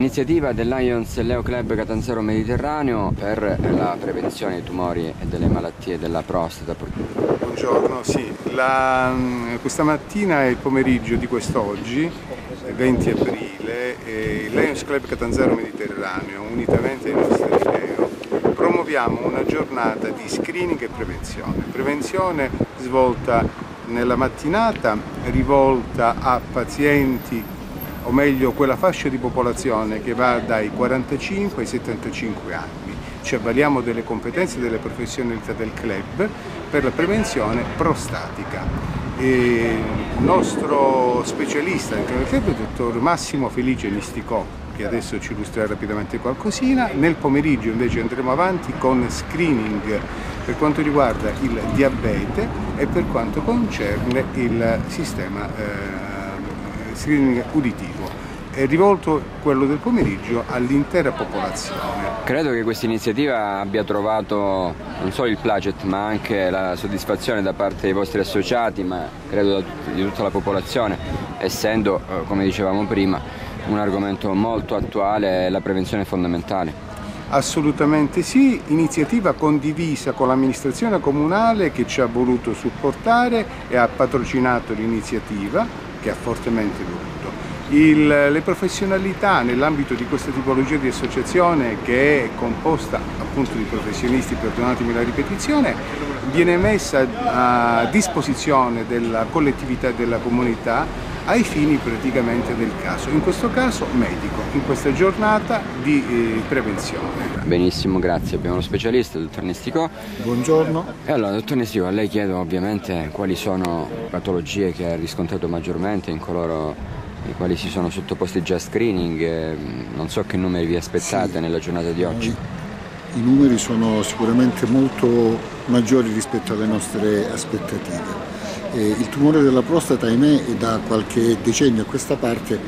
iniziativa del Lions Leo Club Catanzaro Mediterraneo per la prevenzione dei tumori e delle malattie della prostata. Buongiorno, sì. La, questa mattina e il pomeriggio di quest'oggi, 20 aprile, il Lions Club Catanzaro Mediterraneo, unitamente ai nostri Leo, promuoviamo una giornata di screening e prevenzione. Prevenzione svolta nella mattinata, rivolta a pazienti o meglio quella fascia di popolazione che va dai 45 ai 75 anni. Ci avvaliamo delle competenze e delle professionalità del club per la prevenzione prostatica. E il nostro specialista del club è il dottor Massimo Felice Nisticò, che adesso ci illustrerà rapidamente qualcosina. Nel pomeriggio invece andremo avanti con screening per quanto riguarda il diabete e per quanto concerne il sistema eh, screening uditivo è rivolto quello del pomeriggio all'intera popolazione. Credo che questa iniziativa abbia trovato non solo il placet ma anche la soddisfazione da parte dei vostri associati, ma credo di tutta la popolazione, essendo, eh, come dicevamo prima, un argomento molto attuale e la prevenzione è fondamentale. Assolutamente sì, iniziativa condivisa con l'amministrazione comunale che ci ha voluto supportare e ha patrocinato l'iniziativa che ha fortemente voluto. Il, le professionalità nell'ambito di questa tipologia di associazione che è composta appunto di professionisti, perdonatemi la ripetizione, viene messa a disposizione della collettività e della comunità ai fini praticamente del caso, in questo caso medico, in questa giornata di eh, prevenzione. Benissimo, grazie. Abbiamo lo specialista, il dottor Nesticò. Buongiorno. E allora, dottor Nesticò, a lei chiedo ovviamente quali sono patologie che ha riscontrato maggiormente in coloro i quali si sono sottoposti già a screening. Non so che numeri vi aspettate sì. nella giornata di oggi. I numeri sono sicuramente molto maggiori rispetto alle nostre aspettative. Eh, il tumore della prostata, ahimè, da qualche decennio a questa parte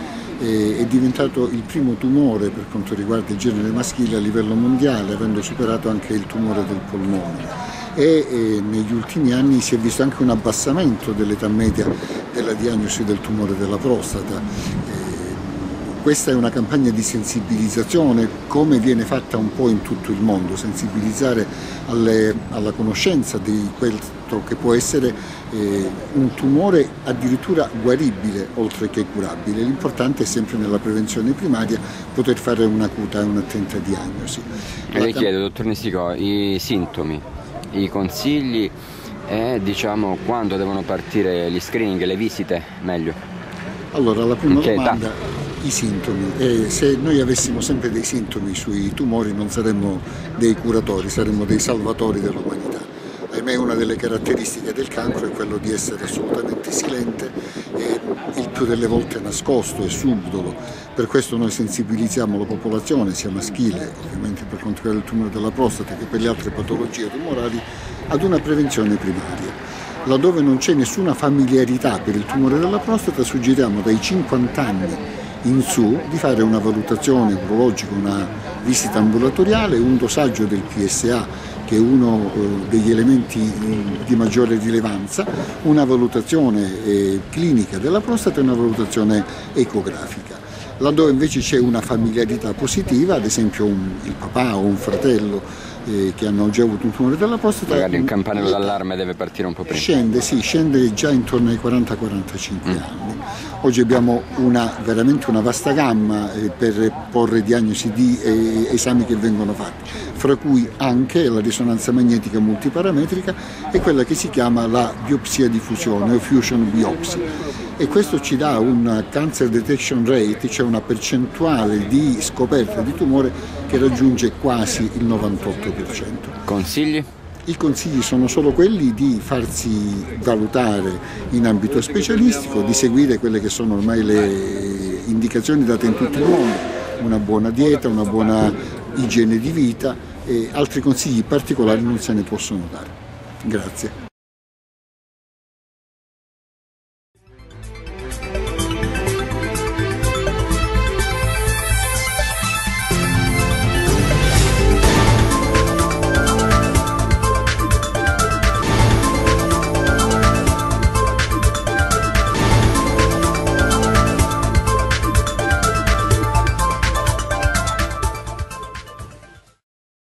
eh, è diventato il primo tumore per quanto riguarda il genere maschile a livello mondiale, avendo superato anche il tumore del polmone. E eh, negli ultimi anni si è visto anche un abbassamento dell'età media della diagnosi del tumore della prostata questa è una campagna di sensibilizzazione come viene fatta un po' in tutto il mondo, sensibilizzare alle, alla conoscenza di questo che può essere eh, un tumore addirittura guaribile oltre che curabile. L'importante è sempre nella prevenzione primaria poter fare un'acuta e un'attenta diagnosi. E le chiedo, dottor Nestico, i sintomi, i consigli e diciamo quando devono partire gli screening, le visite meglio? Allora, la prima domanda i sintomi e se noi avessimo sempre dei sintomi sui tumori non saremmo dei curatori, saremmo dei salvatori dell'umanità. Ahimè una delle caratteristiche del cancro è quello di essere assolutamente silente e il più delle volte nascosto e subdolo. Per questo noi sensibilizziamo la popolazione, sia maschile, ovviamente per quanto riguarda il tumore della prostata, che per le altre patologie tumorali, ad una prevenzione primaria laddove non c'è nessuna familiarità per il tumore della prostata, suggeriamo dai 50 anni in su di fare una valutazione urologica, una visita ambulatoriale, un dosaggio del PSA che è uno eh, degli elementi di maggiore rilevanza, una valutazione eh, clinica della prostata e una valutazione ecografica. Laddove invece c'è una familiarità positiva, ad esempio un, il papà o un fratello eh, che hanno già avuto un tumore della prostata. Magari un campanello d'allarme deve partire un po' prima. Scende, sì, scende già intorno ai 40-45 mm. anni. Oggi abbiamo una, veramente una vasta gamma eh, per porre diagnosi di eh, esami che vengono fatti, fra cui anche la risonanza magnetica multiparametrica e quella che si chiama la biopsia di fusione o fusion biopsy e questo ci dà un cancer detection rate, cioè una percentuale di scoperta di tumore che raggiunge quasi il 98%. Consigli? I consigli sono solo quelli di farsi valutare in ambito specialistico, di seguire quelle che sono ormai le indicazioni date in tutto il mondo, una buona dieta, una buona igiene di vita e altri consigli particolari non se ne possono dare. Grazie.